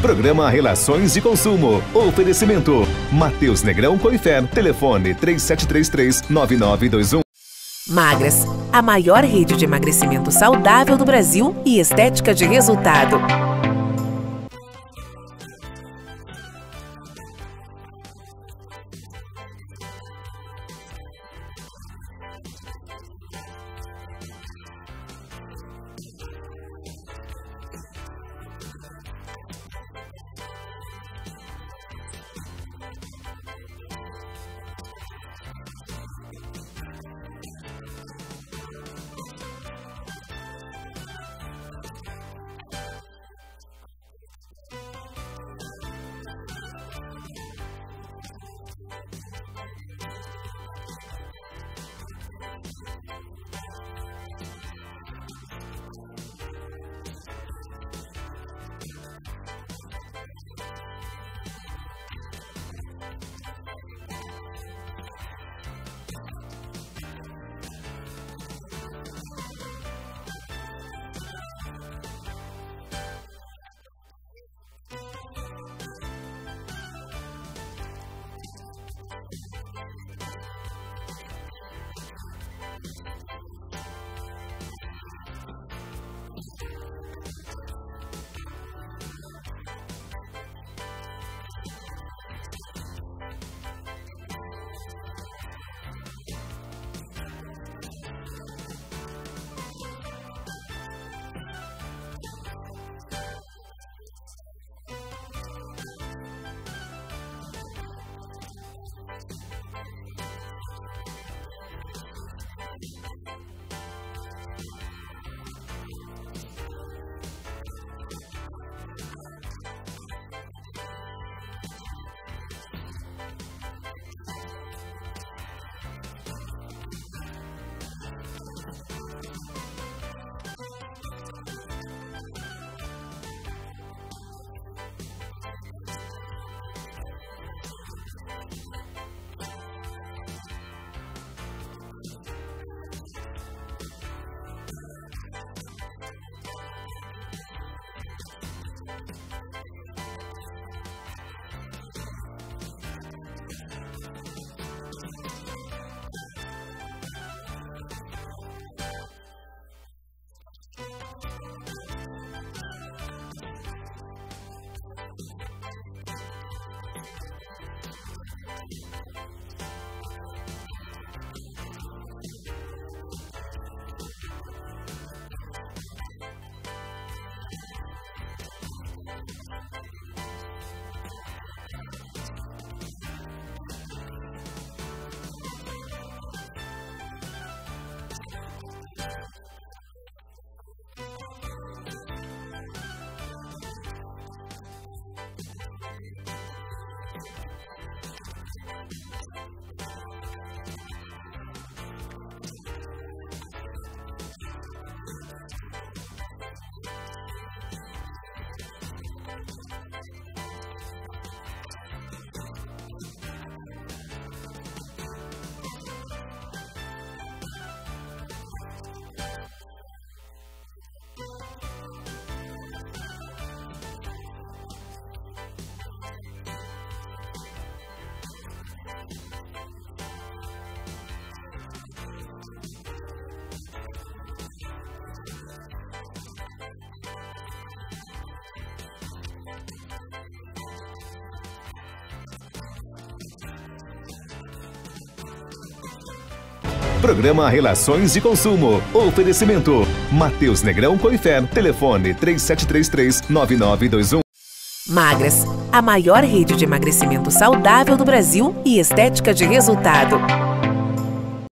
Programa Relações de Consumo. Oferecimento. Matheus Negrão Coifer. Telefone 3733-9921. Magras, a maior rede de emagrecimento saudável do Brasil e estética de resultado. Programa Relações de Consumo. Oferecimento. Matheus Negrão Coifer. Telefone 3733-9921. Magras, a maior rede de emagrecimento saudável do Brasil e estética de resultado.